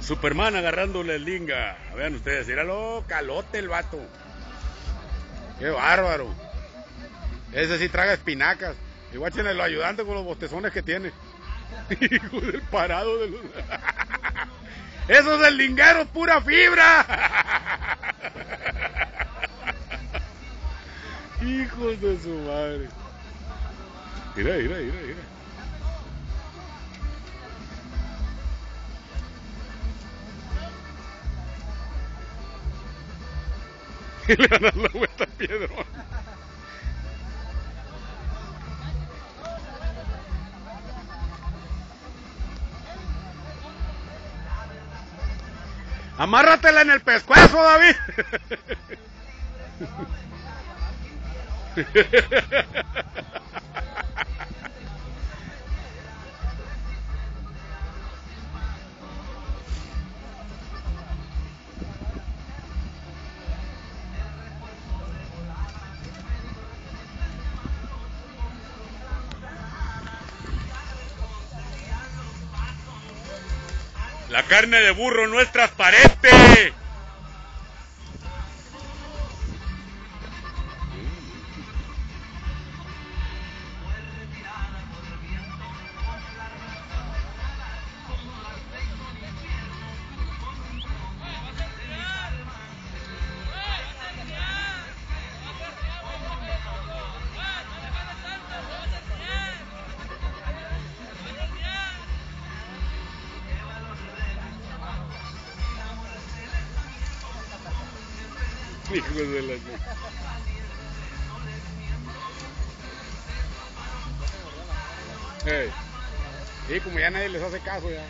Superman agarrándole el linga. Vean ustedes, míralo, calote el vato. Qué bárbaro. Ese sí traga espinacas. Y el ayudante con los bostezones que tiene. Hijo del parado de los... Eso es el linguero, pura fibra. Hijos de su madre. Mira, mira, mira, mira. Le van a dar la vuelta a Piedrón. Amárratela en el pescuezo, David. La carne de burro no es transparente. Hijos de la... Ey. Sí, como ya nadie les hace caso ya.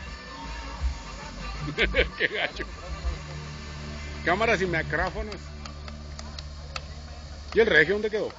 Qué gacho. Cámaras y micrófonos. ¿Y el regio dónde quedó?